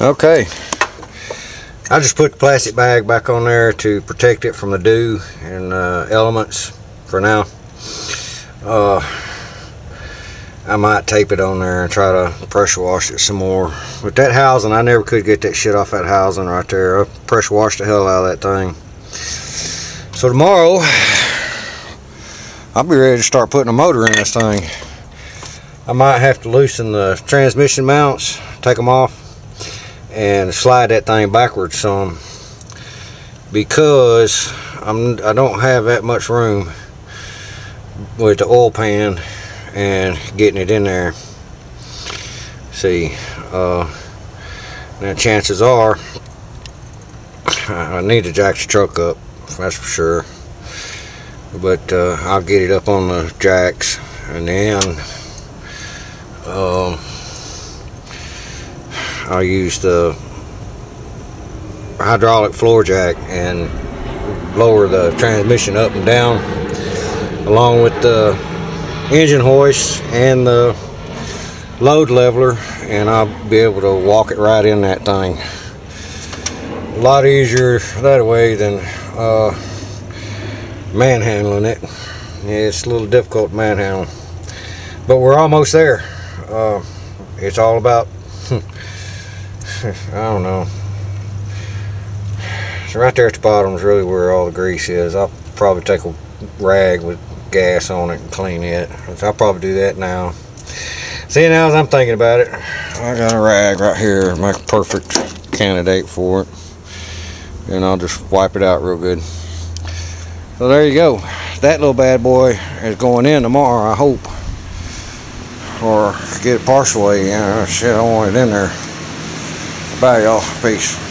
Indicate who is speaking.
Speaker 1: Okay. I just put the plastic bag back on there to protect it from the dew and uh, elements for now. Uh, I might tape it on there and try to pressure wash it some more. With that housing, I never could get that shit off that housing right there. I pressure washed the hell out of that thing. So tomorrow, I'll be ready to start putting a motor in this thing. I might have to loosen the transmission mounts, take them off, and slide that thing backwards some because I'm I don't have that much room with the oil pan and getting it in there. See, uh, now chances are I need to jack the truck up, that's for sure. But uh, I'll get it up on the jacks and then um, I'll use the hydraulic floor jack and lower the transmission up and down along with the engine hoist and the load leveler and I'll be able to walk it right in that thing. A lot easier that way than uh, manhandling it. Yeah, it's a little difficult manhandling. but we're almost there. Uh, it's all about I don't know. So right there at the bottom is really where all the grease is. I'll probably take a rag with gas on it and clean it. I'll probably do that now. See now as I'm thinking about it, I got a rag right here, my perfect candidate for it. And I'll just wipe it out real good. So there you go. That little bad boy is going in tomorrow, I hope. Or get it partially, you know, shit, I want it in there. Bye, y'all. Peace.